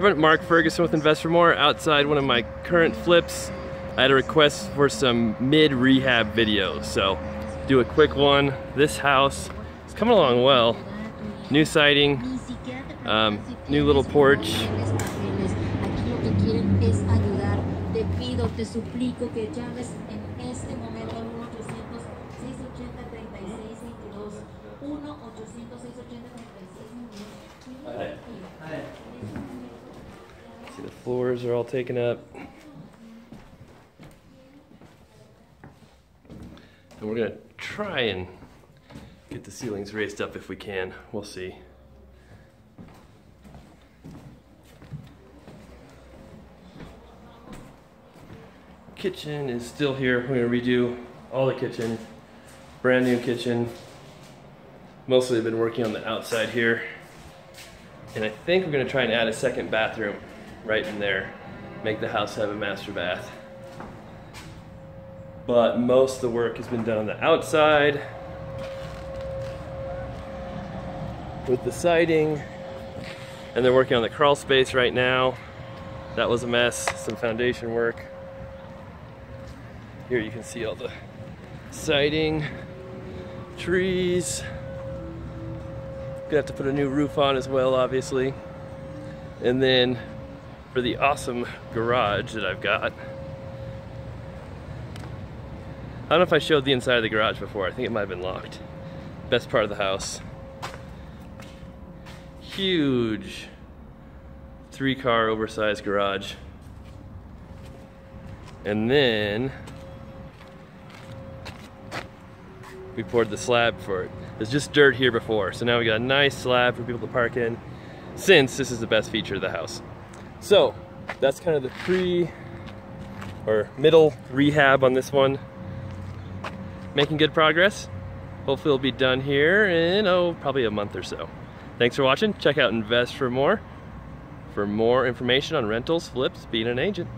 Mark Ferguson with InvestFourMore. Outside one of my current flips, I had a request for some mid-rehab videos. So do a quick one. This house is coming along well. New siding, um, new little porch. See the floors are all taken up. And we're gonna try and get the ceilings raised up if we can. We'll see. Kitchen is still here. We're gonna redo all the kitchen. Brand new kitchen. Mostly I've been working on the outside here. And I think we're gonna try and add a second bathroom right in there. Make the house have a master bath. But most of the work has been done on the outside. With the siding. And they're working on the crawl space right now. That was a mess, some foundation work. Here you can see all the siding, trees. Gonna have to put a new roof on as well, obviously. And then for the awesome garage that I've got. I don't know if I showed the inside of the garage before. I think it might have been locked. Best part of the house. Huge three car oversized garage. And then we poured the slab for it. There's just dirt here before, so now we got a nice slab for people to park in, since this is the best feature of the house. So, that's kind of the pre or middle rehab on this one. Making good progress. Hopefully it'll be done here in, oh, probably a month or so. Thanks for watching. Check out InvestFourMore for more information on rentals, flips, being an agent.